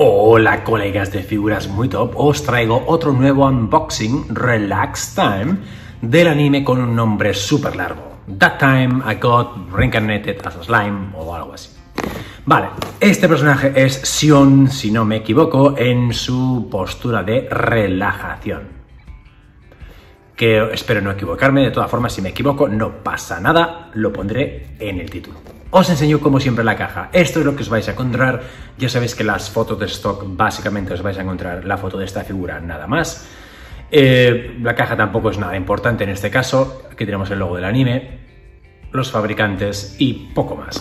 Hola colegas de figuras muy top, os traigo otro nuevo unboxing Relax Time del anime con un nombre súper largo. That Time I Got Reincarnated as a Slime o algo así. Vale, este personaje es Sion, si no me equivoco, en su postura de relajación. Que espero no equivocarme, de todas formas si me equivoco no pasa nada, lo pondré en el título. Os enseño como siempre la caja. Esto es lo que os vais a encontrar. Ya sabéis que las fotos de stock básicamente os vais a encontrar la foto de esta figura nada más. Eh, la caja tampoco es nada importante en este caso. Aquí tenemos el logo del anime, los fabricantes y poco más.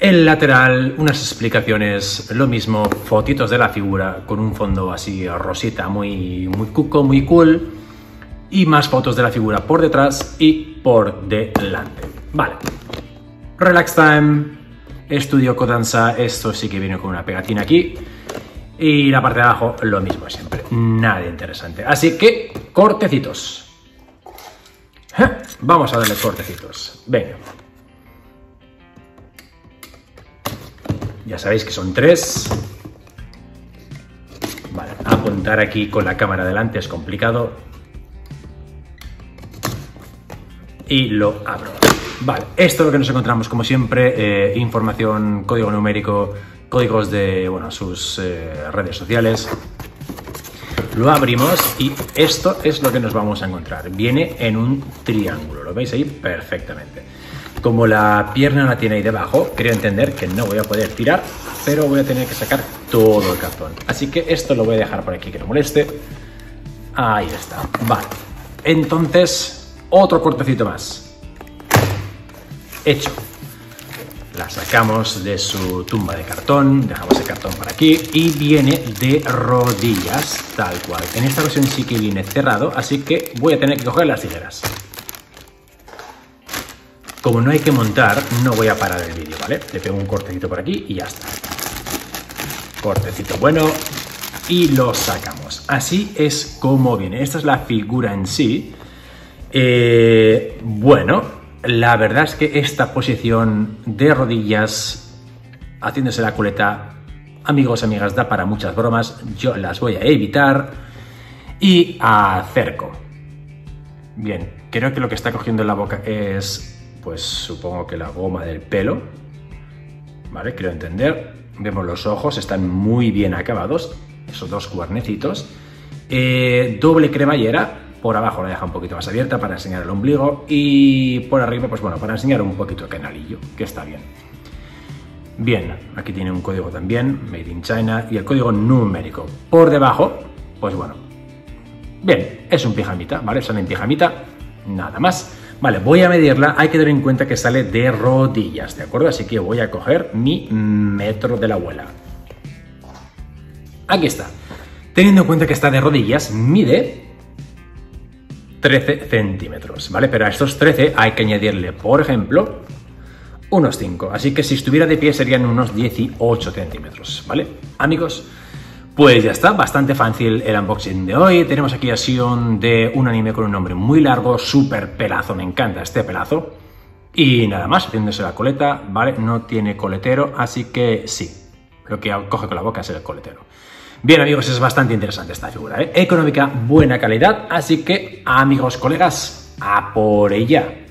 El lateral, unas explicaciones, lo mismo, fotitos de la figura con un fondo así rosita, muy, muy cuco, muy cool. Y más fotos de la figura por detrás y por delante. Vale, Relax Time, Estudio Kodansa, esto sí que viene con una pegatina aquí. Y la parte de abajo, lo mismo siempre. Nada interesante. Así que, cortecitos. ¿Eh? Vamos a darle cortecitos. Venga. Ya sabéis que son tres. Vale, apuntar aquí con la cámara delante es complicado. Y lo abro. Vale, esto es lo que nos encontramos como siempre, eh, información, código numérico, códigos de bueno, sus eh, redes sociales. Lo abrimos y esto es lo que nos vamos a encontrar. Viene en un triángulo, lo veis ahí perfectamente. Como la pierna la tiene ahí debajo, creo entender que no voy a poder tirar, pero voy a tener que sacar todo el cartón. Así que esto lo voy a dejar por aquí que no moleste. Ahí está, vale. Entonces, otro cortecito más hecho. La sacamos de su tumba de cartón, dejamos el cartón por aquí y viene de rodillas, tal cual. En esta versión sí que viene cerrado, así que voy a tener que coger las tijeras. Como no hay que montar, no voy a parar el vídeo, ¿vale? Le pego un cortecito por aquí y ya está. Cortecito bueno y lo sacamos. Así es como viene. Esta es la figura en sí. Eh, bueno, la verdad es que esta posición de rodillas, haciéndose la culeta, amigos, amigas, da para muchas bromas. Yo las voy a evitar y acerco. Bien, creo que lo que está cogiendo en la boca es, pues supongo que la goma del pelo. ¿Vale? Quiero entender. Vemos los ojos, están muy bien acabados, esos dos cuernecitos. Eh, doble cremallera, por abajo la deja un poquito más abierta para enseñar el ombligo y por arriba, pues bueno, para enseñar un poquito el canalillo, que está bien. Bien, aquí tiene un código también, Made in China, y el código numérico. Por debajo, pues bueno, bien, es un pijamita, ¿vale? Sale en pijamita, nada más. Vale, voy a medirla, hay que tener en cuenta que sale de rodillas, ¿de acuerdo? Así que voy a coger mi metro de la abuela. Aquí está. Teniendo en cuenta que está de rodillas, mide 13 centímetros, ¿vale? Pero a estos 13 hay que añadirle, por ejemplo, unos 5. Así que si estuviera de pie serían unos 18 centímetros, ¿vale? Amigos, pues ya está, bastante fácil el unboxing de hoy. Tenemos aquí a Sion de un anime con un nombre muy largo, súper pelazo, me encanta este pelazo. Y nada más, haciéndose la coleta, ¿vale? No tiene coletero, así que sí, lo que coge con la boca es el coletero. Bien amigos, es bastante interesante esta figura, ¿eh? económica, buena calidad, así que amigos, colegas, a por ella.